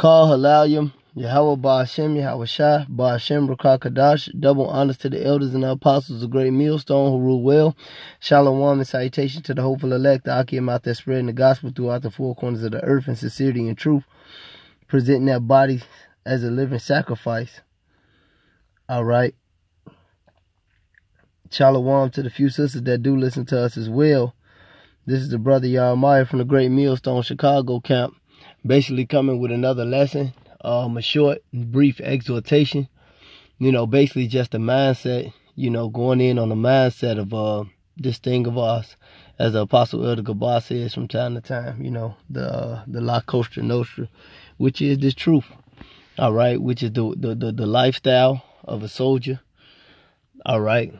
Call Halalim, Yahweh Ba'ashem, Yahweh Shai, Ba'ashem, Rakakadash, double honors to the elders and the apostles of Great Millstone who rule well. Shalom and salutation to the hopeful elect, the Akim out there spreading the gospel throughout the four corners of the earth in sincerity and truth, presenting their body as a living sacrifice. All right. Shalom to the few sisters that do listen to us as well. This is the brother Yarmaya from the Great Millstone Chicago camp, basically coming with another lesson, um, a short, brief exhortation. You know, basically just a mindset. You know, going in on the mindset of uh, this thing of ours, as the Apostle Elder Gabar says from time to time. You know, the uh, the La Costa Nostra, which is the truth. All right, which is the the the, the lifestyle of a soldier. All right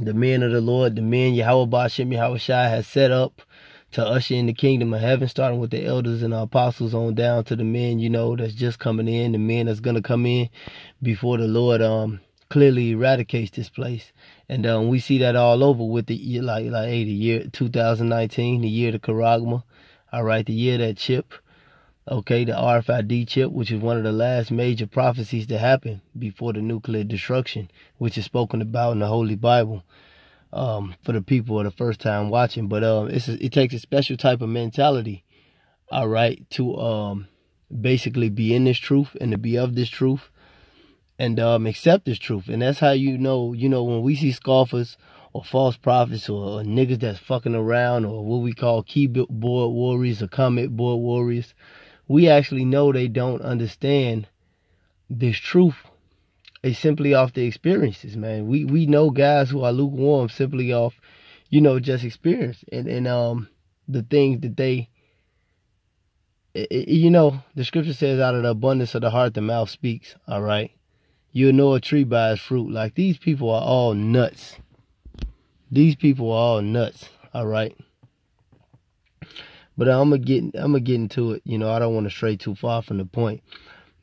the men of the Lord, the men Yahweh Bashem Yahweh Shai has set up to usher in the kingdom of heaven, starting with the elders and the apostles on down to the men, you know, that's just coming in, the men that's gonna come in before the Lord um clearly eradicates this place. And um we see that all over with the like like hey, the year 2019, the year of the Charagma, all right, the year that chip okay, the RFID chip, which is one of the last major prophecies to happen before the nuclear destruction, which is spoken about in the Holy Bible. Um, for the people the first time watching, but um, it's a, it takes a special type of mentality, all right, to um, basically be in this truth and to be of this truth, and um, accept this truth, and that's how you know, you know, when we see scoffers or false prophets or, or niggas that's fucking around or what we call keyboard warriors or comment board warriors, we actually know they don't understand this truth. It's simply off the experiences, man. We we know guys who are lukewarm simply off, you know, just experience and and um the things that they. It, it, you know, the scripture says, "Out of the abundance of the heart, the mouth speaks." All right, you'll know a tree by its fruit. Like these people are all nuts. These people are all nuts. All right. But I'm gonna get I'm gonna get into it. You know, I don't want to stray too far from the point.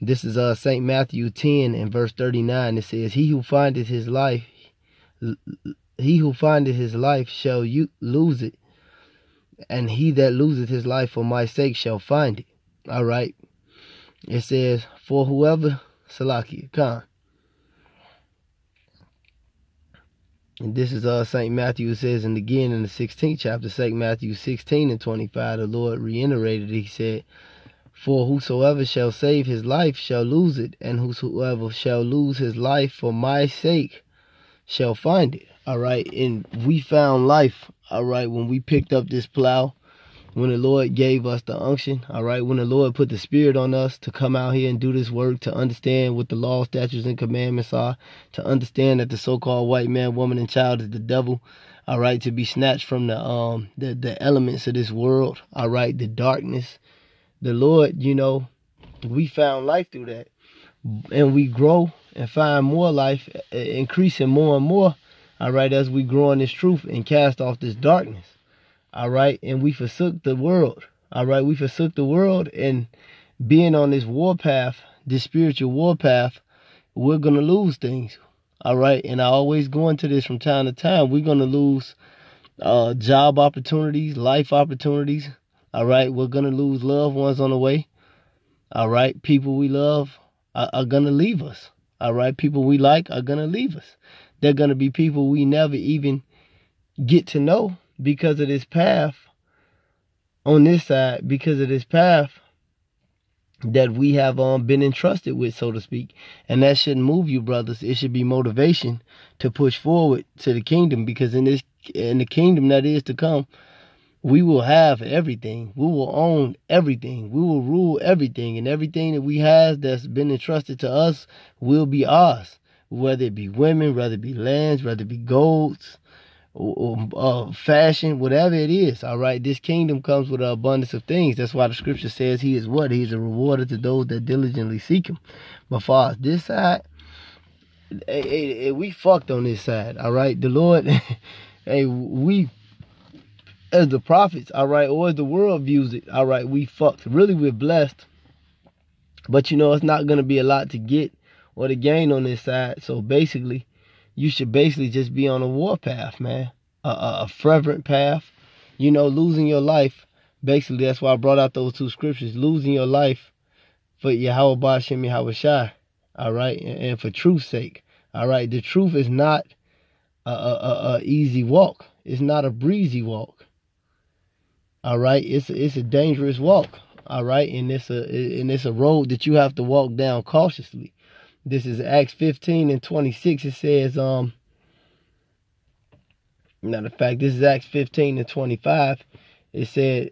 This is uh Saint Matthew 10 and verse 39. It says, "He who findeth his life, he who findeth his life shall you lose it, and he that loseth his life for my sake shall find it." All right. It says, "For whoever Salaki Khan." And this is uh St. Matthew says, and again in the 16th chapter, St. Matthew 16 and 25, the Lord reiterated, he said, For whosoever shall save his life shall lose it, and whosoever shall lose his life for my sake shall find it. All right. And we found life, all right, when we picked up this plow when the Lord gave us the unction, all right, when the Lord put the Spirit on us to come out here and do this work, to understand what the law, statutes, and commandments are, to understand that the so-called white man, woman, and child is the devil, all right, to be snatched from the um the the elements of this world, all right, the darkness. The Lord, you know, we found life through that, and we grow and find more life, increasing more and more, all right, as we grow in this truth and cast off this darkness. All right. And we forsook the world. All right. We forsook the world and being on this warpath, this spiritual warpath, we're going to lose things. All right. And I always go into this from time to time. We're going to lose uh, job opportunities, life opportunities. All right. We're going to lose loved ones on the way. All right. People we love are, are going to leave us. All right. People we like are going to leave us. They're going to be people we never even get to know because of this path on this side, because of this path that we have um, been entrusted with, so to speak. And that shouldn't move you, brothers. It should be motivation to push forward to the kingdom because in this in the kingdom that is to come, we will have everything. We will own everything. We will rule everything. And everything that we have that's been entrusted to us will be ours. Whether it be women, whether it be lands, whether it be golds, or, uh, fashion, whatever it is. All right, this kingdom comes with an abundance of things. That's why the scripture says He is what He's a rewarder to those that diligently seek Him. But far us, this side, hey, hey, hey, we fucked on this side. All right, the Lord, hey, we as the prophets, all right, or as the world views it, all right, we fucked. Really, we're blessed. But you know, it's not gonna be a lot to get or to gain on this side. So basically, you should basically just be on a war path, man. A, a, a fervent path. You know, losing your life. Basically, that's why I brought out those two scriptures. Losing your life for Yahweh Bashem Yahweh. All right, and, and for truth's sake. All right, the truth is not a, a, a easy walk. It's not a breezy walk. All right, it's a, it's a dangerous walk. All right, and it's a and it's a road that you have to walk down cautiously. This is Acts 15 and 26. It says, um, matter of fact, this is Acts 15 and 25. It said,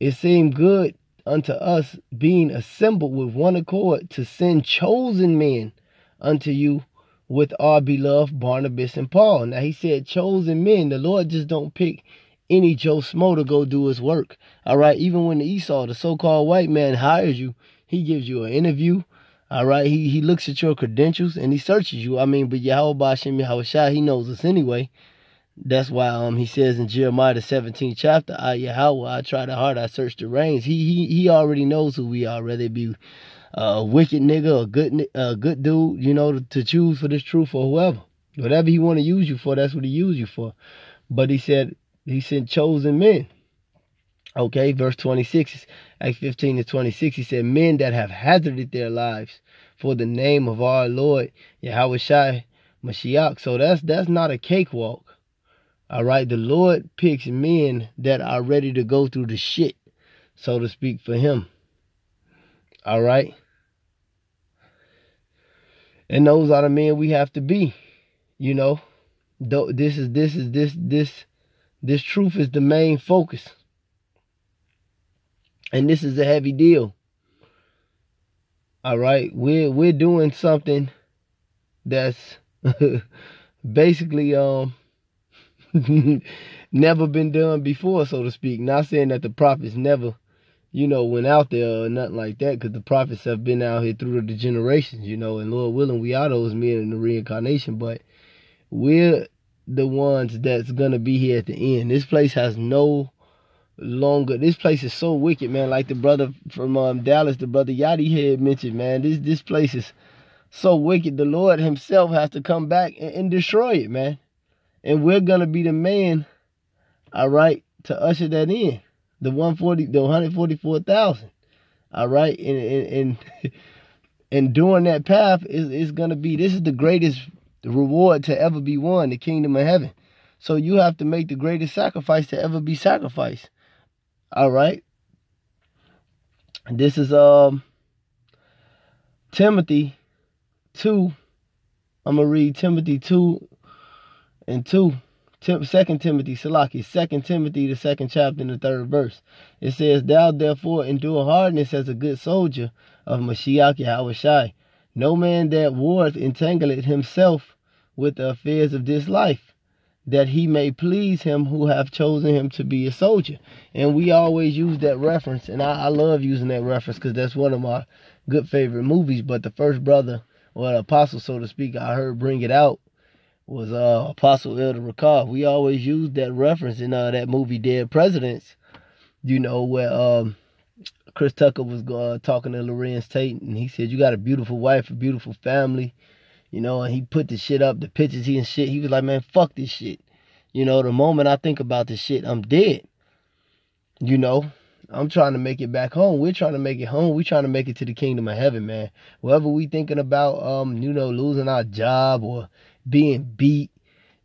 It seemed good unto us, being assembled with one accord, to send chosen men unto you with our beloved Barnabas and Paul. Now he said chosen men. The Lord just don't pick any Joe Smo to go do his work. All right. Even when Esau, the so-called white man, hires you, he gives you an interview. All right. He he looks at your credentials and he searches you. I mean, but Yahweh Bashem Yahweh he knows us anyway. That's why um he says in Jeremiah the 17th chapter, I Yahweh, I try the hard, I search the reins. He he he already knows who we are, whether it be a wicked nigga, a good a good dude, you know, to, to choose for this truth or whoever. Whatever he want to use you for, that's what he use you for. But he said he sent chosen men. Okay, verse 26, Acts 15 to 26, he said, Men that have hazarded their lives for the name of our Lord Yahweh Shai Mashiach. So that's that's not a cakewalk. All right, the Lord picks men that are ready to go through the shit, so to speak, for him. All right. And those are the men we have to be. You know, this is this is this this this truth is the main focus. And this is a heavy deal. All right, we're we're doing something that's basically um never been done before, so to speak. Not saying that the prophets never you know, went out there or nothing like that because the prophets have been out here through the generations, you know, and Lord willing, we are those men in the reincarnation, but we're the ones that's to be here at the end. This place has no longer, this place is so wicked, man, like the brother from um, Dallas, the brother Yadi had mentioned, man, this, this place is so wicked, the Lord himself has to come back and, and destroy it, man. And we're to be the man, all right, to usher that in the 140, the 144,000. All right. And, and, and, and doing that path is, is going to be, this is the greatest reward to ever be won, the kingdom of heaven. So you have to make the greatest sacrifice to ever be sacrificed. All right. This is um Timothy 2. I'm to read Timothy 2 and 2. Second Timothy, Salaki, Second Timothy, the second chapter, in the third verse. It says, Thou therefore endure hardness as a good soldier of Mashiach Yahushai. No man that warreth entangleth himself with the affairs of this life, that he may please him who hath chosen him to be a soldier. And we always use that reference, and I, I love using that reference because that's one of my good favorite movies. But the first brother, or apostle, so to speak, I heard bring it out was uh, Apostle Elder Ricard. We always used that reference in uh, that movie Dead Presidents, you know, where um, Chris Tucker was uh, talking to Larenz Tate, and he said, You got a beautiful wife, a beautiful family, you know, and he put the shit up, the pictures he and shit. He was like, Man, fuck this shit. You know, the moment I think about this shit, I'm dead. You know, I'm trying to make it back home. We're trying to make it home. We're trying to make it to the kingdom of heaven, man. Whatever we thinking about, um, you know, losing our job or being beat,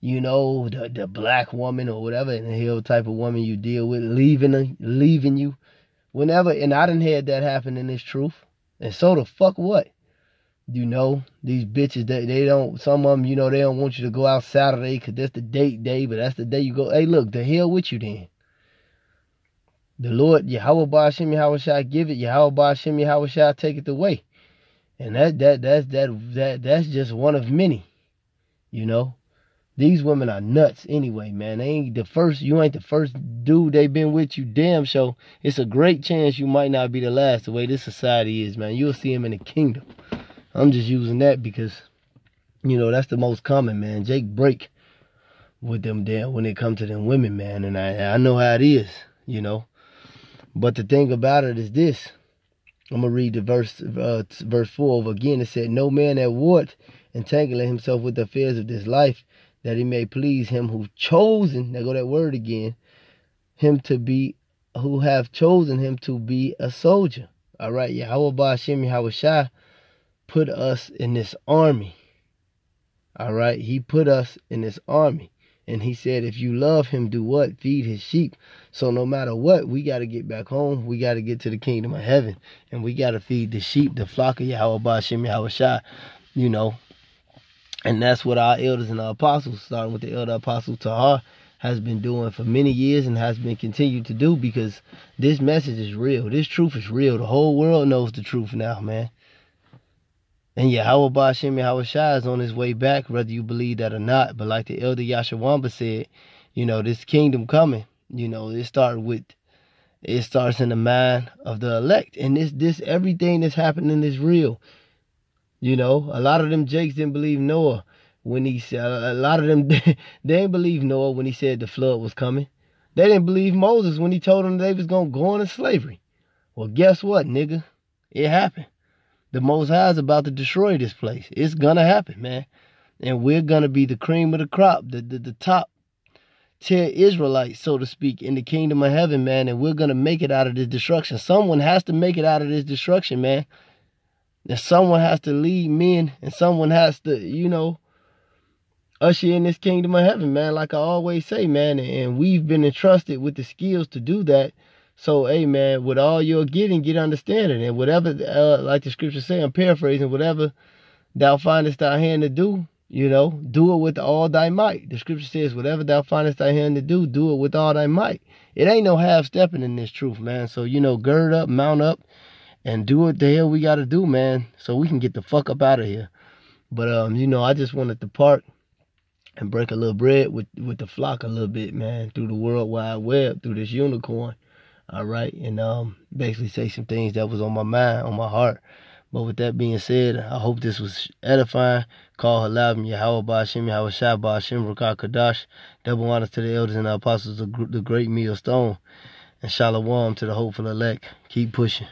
you know, the the black woman or whatever in the hell type of woman you deal with, leaving leaving you. Whenever and I didn't had that happen in this truth. And so the fuck what? You know, these bitches they, they don't some of them, you know, they don't want you to go out Saturday because that's the date day, but that's the day you go, hey look, the hell with you then. The Lord, Yahweh Yahweh shall give it, Yahweh Yahweh shall i take it away. And that that that's that that that's just one of many. You know, these women are nuts anyway, man. They ain't the first. You ain't the first dude they been with you. Damn, so it's a great chance you might not be the last. The way this society is, man. You'll see them in the kingdom. I'm just using that because, you know, that's the most common, man. Jake break with them damn when it comes to them women, man. And I I know how it is, you know. But the thing about it is this. I'm gonna read the verse, uh, verse four over again. It said, "No man that would entangling himself with the affairs of this life, that he may please him who chosen, now go that word again, him to be, who have chosen him to be a soldier. All right, Yahweh Ba'ashem Yahweh Shah put us in this army. All right, he put us in this army. And he said, if you love him, do what? Feed his sheep. So no matter what, we got to get back home. We got to get to the kingdom of heaven. And we got to feed the sheep, the flock of Yahweh Ba'ashem Yahweh you know. And that's what our elders and our apostles, starting with the elder apostle Tahar, has been doing for many years and has been continued to do because this message is real. This truth is real. The whole world knows the truth now, man. And Yahweh Ba'ashem Yahweh Shai is on his way back, whether you believe that or not. But like the elder Yashawamba said, you know, this kingdom coming, you know, it started with it starts in the mind of the elect. And this this everything that's happening is real. You know, a lot of them Jakes didn't believe Noah when he said a lot of them they didn't believe Noah when he said the flood was coming. They didn't believe Moses when he told them they was gonna go into slavery. Well, guess what, nigga? It happened. The Most High is about to destroy this place. It's gonna happen, man. And we're gonna be the cream of the crop, the the, the top tier Israelites, so to speak, in the kingdom of heaven, man. And we're gonna make it out of this destruction. Someone has to make it out of this destruction, man. And someone has to lead men, and someone has to, you know, usher in this kingdom of heaven, man. Like I always say, man. And we've been entrusted with the skills to do that so, hey, man, with all you're getting, get understanding. And whatever, uh, like the scripture say, I'm paraphrasing, whatever thou findest thy hand to do, you know, do it with all thy might. The scripture says, whatever thou findest thy hand to do, do it with all thy might. It ain't no half stepping in this truth, man. So, you know, gird up, mount up, and do what the hell we got to do, man, so we can get the fuck up out of here. But, um, you know, I just wanted to park and break a little bread with, with the flock a little bit, man, through the World Wide Web, through this unicorn all right, and um, basically say some things that was on my mind, on my heart. But with that being said, I hope this was edifying. Call Halab Yahweh Ba'ashem Yahweh Shai Ba'ashem Rakah Kadash. Double honors to the elders and the apostles of the great millstone. And shalom to the hopeful elect. Keep pushing.